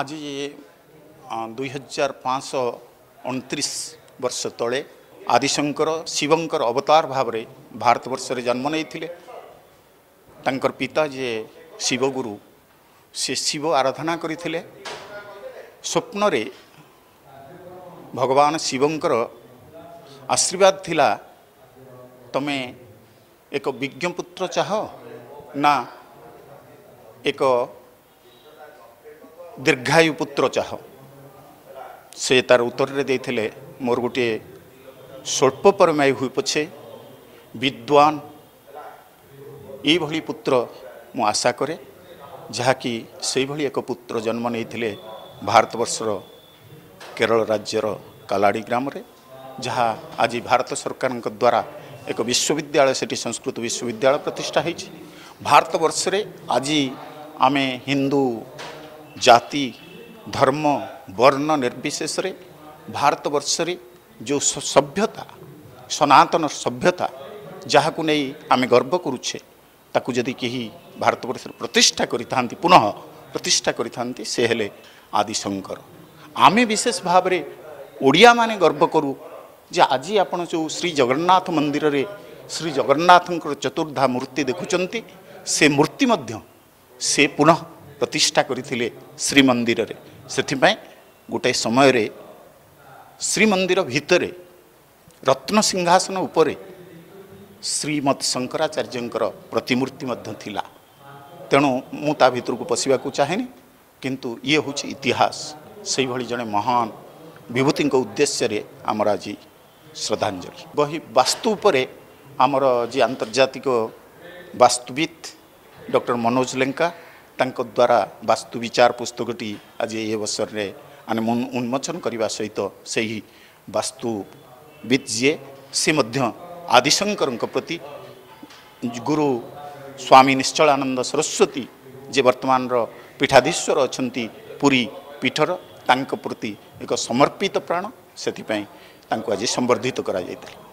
ଆଜି ଦୁଇ ହଜାର ପାଞ୍ଚଶହ ଅଣତିରିଶ ବର୍ଷ ତଳେ ଆଦିଶଙ୍କର ଶିବଙ୍କର ଅବତାର ଭାବରେ ଭାରତବର୍ଷରେ ଜନ୍ମ ନେଇଥିଲେ ତାଙ୍କର ପିତା ଯିଏ ଶିବଗୁରୁ ସେ ଶିବ ଆରାଧନା କରିଥିଲେ ସ୍ୱପ୍ନରେ ଭଗବାନ ଶିବଙ୍କର ଆଶୀର୍ବାଦ ଥିଲା ତୁମେ ଏକ ବିଜ୍ଞପୁତ୍ର ଚାହ ନା ଏକ ଦୀର୍ଘାୟୁ ପୁତ୍ର ଚାହ ସେ ତାର ଉତ୍ତରରେ ଦେଇଥିଲେ ମୋର ଗୋଟିଏ ସ୍ୱଳ୍ପ ପରିମାୟୀ ହୋଇ ପଛେ ବିଦ୍ୱାନ ଏଇଭଳି ପୁତ୍ର ମୁଁ ଆଶା କରେ ଯାହାକି ସେଇଭଳି ଏକ ପୁତ୍ର ଜନ୍ମ ନେଇଥିଲେ ଭାରତବର୍ଷର କେରଳ ରାଜ୍ୟର କାଲାଡ଼ି ଗ୍ରାମରେ ଯାହା ଆଜି ଭାରତ ସରକାରଙ୍କ ଦ୍ୱାରା ଏକ ବିଶ୍ୱବିଦ୍ୟାଳୟ ସେଠି ସଂସ୍କୃତ ବିଶ୍ୱବିଦ୍ୟାଳୟ ପ୍ରତିଷ୍ଠା ହୋଇଛି ଭାରତବର୍ଷରେ ଆଜି ଆମେ ହିନ୍ଦୁ जाति धर्म वर्ण रे भारतवर्ष र जो सभ्यता सनातन सभ्यता जहाँ कुनै गर्वे ता केही भारतवर्ष प्रतिष्ठा गरिनः प्रतिष्ठा गरिहेले आदिशङ्कर आमे विशेष भावना ओडिया गर्वकु आज आपो श्री जगन्नाथ मन्दिर श्री जगन्नाथको चतुर्धा मूर्ति देखुन्छ सूर्ति पुनः प्रतिष्ठा गरििरेप गुटै समय श्रीमन्दिर भितरे रत्न सिंहासन उपरे श्रीमत शङ्कराचार्यको प्रतिमूर्ति तेणु को पसिवा चाहे किंतु ये इन् इतिहास सही उद्देश्य रे विभूतिको उद्देश्यले बही आज उपरे आमर जे आन्तर्जातिक वास्तुवित डक्टर मनोज लेंका ତାଙ୍କ ଦ୍ୱାରା ବାସ୍ତୁ ବିଚାର ପୁସ୍ତକଟି ଆଜି ଏହି ଅବସରରେ ଆମେ ଉନ୍ମୋଚନ କରିବା ସହିତ ସେହି ବାସ୍ତୁବିତ୍ ଯିଏ ସେ ମଧ୍ୟ ଆଦିଶଙ୍କରଙ୍କ ପ୍ରତି ଗୁରୁ ସ୍ୱାମୀ ନିଶ୍ଚଳାନନ୍ଦ ସରସ୍ୱତୀ ଯିଏ ବର୍ତ୍ତମାନର ପୀଠାଧୀଶ୍ୱର ଅଛନ୍ତି ପୁରୀ ପୀଠର ତାଙ୍କ ପ୍ରତି ଏକ ସମର୍ପିତ ପ୍ରାଣ ସେଥିପାଇଁ ତାଙ୍କୁ ଆଜି ସମ୍ବର୍ଦ୍ଧିତ କରାଯାଇଥିଲା